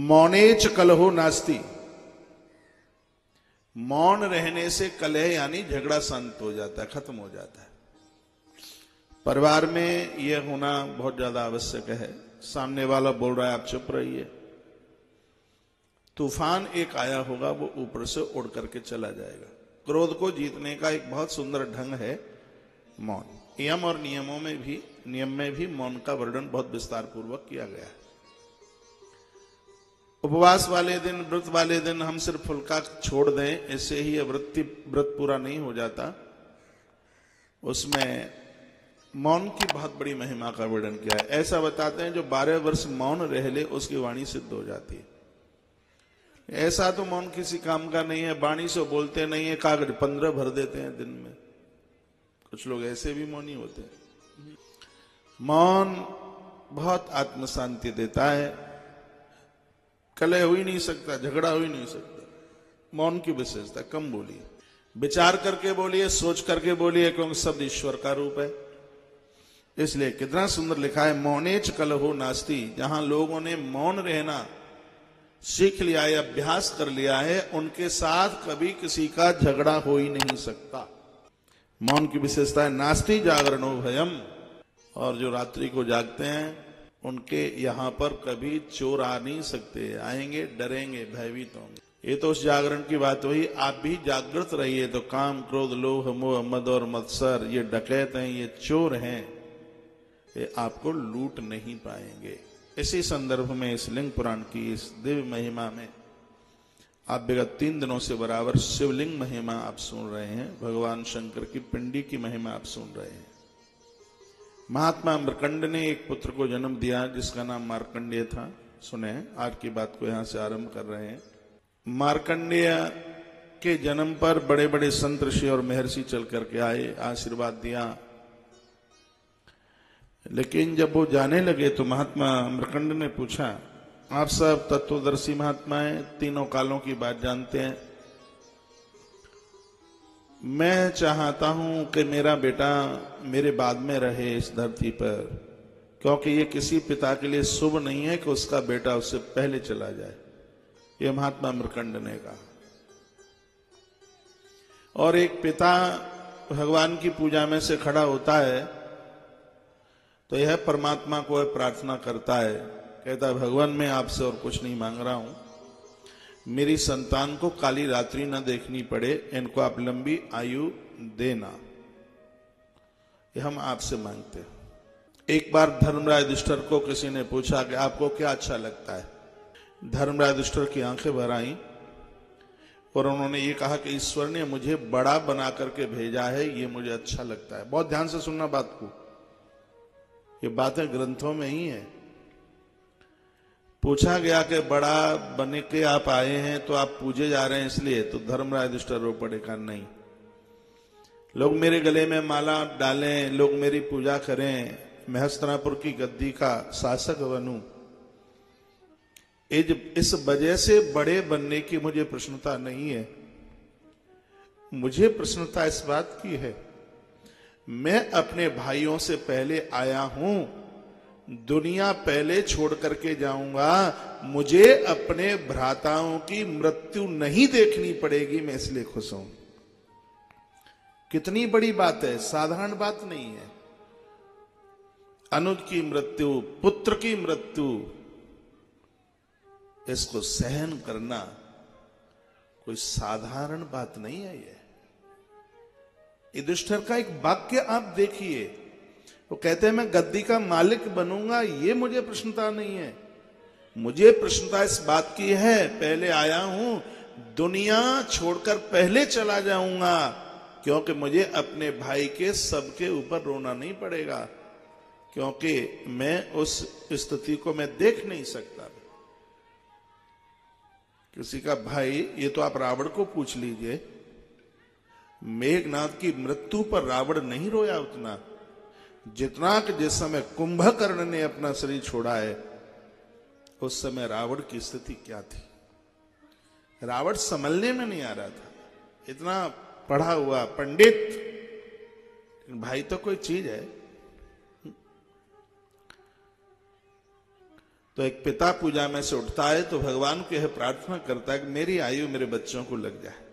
मौनेच कलहो नास्ती। मौन रहने से कलह यानी झगड़ा शांत हो जाता है, खत्म हो जाता है। परिवार में यह होना बहुत ज़्यादा आवश्यक है। सामने वाला बोल रहा है, आप चुप रहिए। तूफ़ान एक आया होगा, वो ऊपर से उड़ करके चला जाएगा। क्रोध को जीतने का एक बहुत सुंदर ढंग है मौन। यम और नियमों में भी, नियम में भी मौन का वर्णन बहुत विस्तार पूर्वक किया गया है। उपवास वाले दिन, व्रत वाले दिन हम सिर्फ़ फुलका छोड़ दें, ऐसे ही वृत्ति, व्रत पूरा नहीं हो जाता। उसमें मौन की बहुत बड़ी महिमा का वर्णन किया है। ऐसा बताते हैं जो बारह वर्ष मौन रह ले, उसकी वाणी सिद्ध हो जाती है। ऐसा तो मौन किसी काम का नहीं है, वाणी से बोलते नहीं है, कागज़ पंद्रह भर देते हैं दिन में। कुछ लोग ऐसे भी मौनी होते हैं। मौन बहुत आत्म शांति देता है। कलह हो ही नहीं सकता, झगड़ा हो ही नहीं सकता। मौन की विशेषता, कम बोलिए। विचार करके बोलिए, सोच करके बोलिए, क्योंकि शब्द ईश्वर का रूप है। इसलिए कितना सुंदर लिखा है, मौनेच कलहो नास्ती। जहाँ लोगों ने मौन रहना सीख लिया है अभ्यास कर लिया है, उनके साथ कभी किसी का झगड़ा हो ही नहीं सकता। मौन की विशेषता है, नास्ती जागरणो भयम। और जो रात्रि को जागते हैं उनके यहाँ पर कभी चोर आ नहीं सकते। आएँगे, डरेंगे, भयभीत होंगे। ये तो उस जागरण की बात हुई। आप भी जागृत रहिए। तो काम, क्रोध लोह मोह, मद और मत्सर, ये डकैत हैं, ये चोर हैं, ये आपको लूट नहीं पाएँगे। इसी संदर्भ में इस लिंग पुराण की इस दिव्य महिमा में आप विगत तीन दिनों से बराबर शिवलिंग महिमा आप सुन रहे हैं। भगवान शंकर की पिंडी की महिमा आप सुन रहे हैं। महात्मा अम्रकंड ने एक पुत्र को जन्म दिया, जिसका नाम मार्कंडेय था। सुने, आज की बात को यहाँ से आरंभ कर रहे हैं। मार्कंडेय के जन्म पर बड़े बड़े संत ऋषि और महर्षि चल करके आए, आशीर्वाद दिया। लेकिन जब वो जाने लगे तो महात्मा अम्रकंड ने पूछा, आप सब तत्वदर्शी महात्मा हैं? तीनों कालों की बात जानते हैं। मैं चाहता हूँ कि मेरा बेटा मेरे बाद में रहे इस धरती पर, क्योंकि ये किसी पिता के लिए शुभ नहीं है कि उसका बेटा उससे पहले चला जाए। ये महात्मा मृकंड ने कहा। और एक पिता भगवान की पूजा में से खड़ा होता है तो यह परमात्मा को प्रार्थना करता है, कहता है, भगवान, मैं आपसे और कुछ नहीं मांग रहा हूँ। मेरी संतान को काली रात्रि न देखनी पड़े, इनको आप लंबी आयु देना। ये हम आपसे मांगते हैं। एक बार धर्मराय दुष्टर को किसी ने पूछा कि आपको क्या अच्छा लगता है? धर्मराय दुष्टर की आँखें भर आई और उन्होंने ये कहा कि ईश्वर ने मुझे बड़ा बना करके भेजा है, ये मुझे अच्छा लगता है। बहुत ध्यान से सुनना बात को। ये बातें ग्रंथों में ही है। पूछा गया कि बड़ा बने के आप आए हैं तो आप पूजे जा रहे हैं इसलिए तो धर्मराय दुष्ट रो पड़े का नहीं। लोग मेरे गले में माला डालें, लोग मेरी पूजा करें, मैं हस्तनापुर की गद्दी का शासक बनू। इस वजह से बड़े बनने की मुझे प्रश्नता नहीं है। मुझे प्रश्नता इस बात की है, मैं अपने भाइयों से पहले आया हूँ दुनिया पहले छोड़ करके जाऊँगा, मुझे अपने भ्राताओं की मृत्यु नहीं देखनी पड़ेगी, मैं इसलिए खुश हूँ। कितनी बड़ी बात है, साधारण बात नहीं है। अनुज की मृत्यु, पुत्र की मृत्यु, इसको सहन करना कोई साधारण बात नहीं है ये। युधिष्ठर का एक वाक्य आप देखिए वो कहते हैं, मैं गद्दी का मालिक बनूँगा, ये मुझे प्रश्नता नहीं है। मुझे प्रश्नता इस बात की है, पहले आया हूँ, दुनिया छोड़कर पहले चला जाऊँगा, क्योंकि मुझे अपने भाई के सबके ऊपर रोना नहीं पड़ेगा, क्योंकि मैं उस स्थिति को मैं देख नहीं सकता। किसी का भाई, ये तो आप रावण को पूछ लीजिए। मेघनाथ की मृत्यु पर रावण नहीं रोया उतना। जितना कि जिस समय कुंभकर्ण ने अपना शरीर छोड़ा है, उस समय रावण की स्थिति क्या थी? रावण संभलने में नहीं आ रहा था। इतना पढ़ा हुआ पंडित भाई तो कोई चीज़ है। तो एक पिता पूजा में से उठता है तो भगवान को यह प्रार्थना करता है कि मेरी आयु मेरे बच्चों को लग जाए।